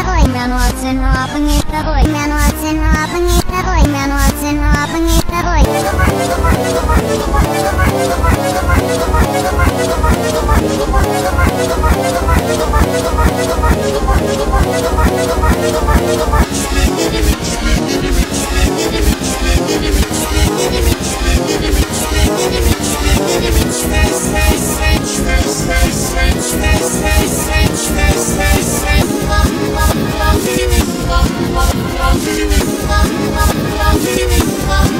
Pebble, man Watson, robbing it, Pebble, man Watson, robbing man Watson, robbing it, Pebble. Space, space, Thank you.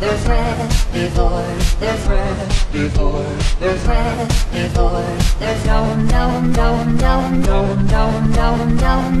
there's red before there's red before there's red before there's no no no no no no no no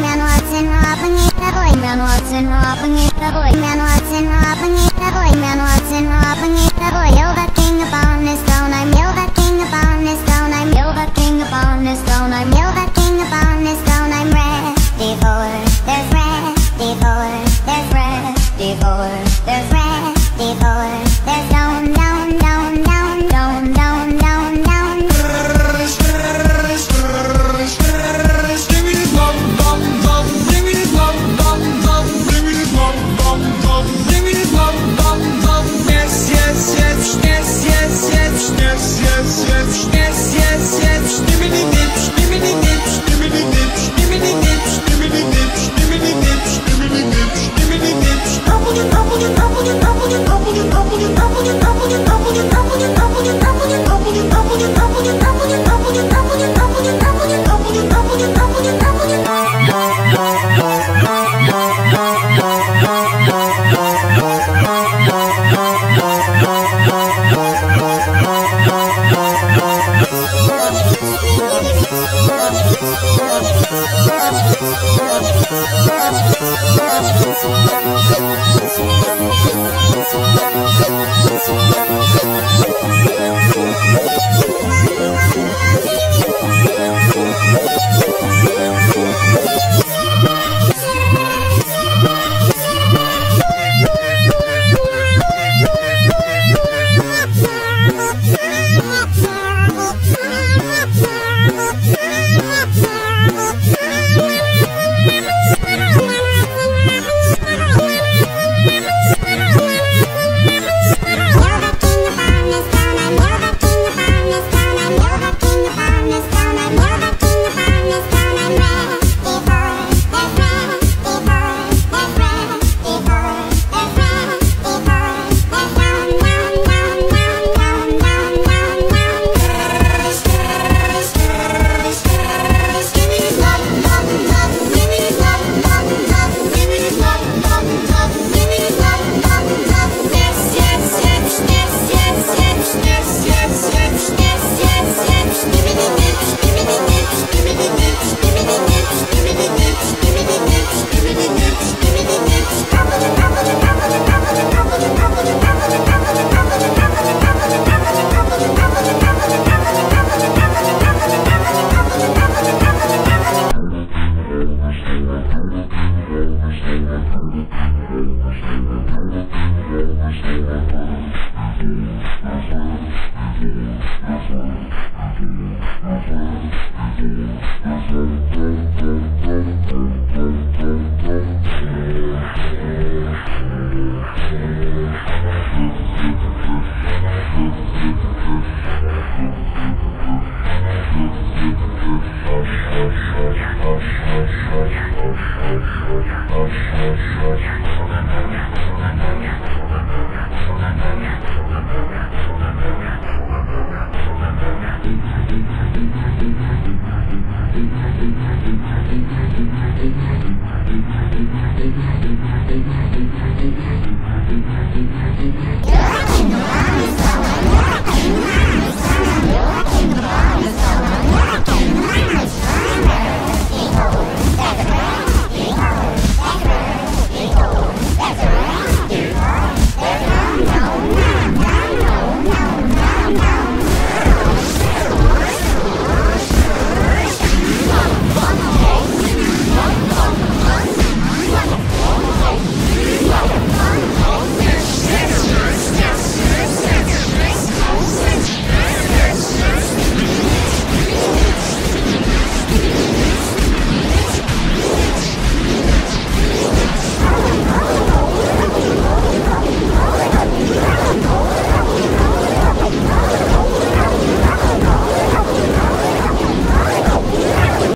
Man, what's in the boy? Man, what's in the boy? Man, what's in the boy? Man, what's in the boy? You're the king upon this Catching the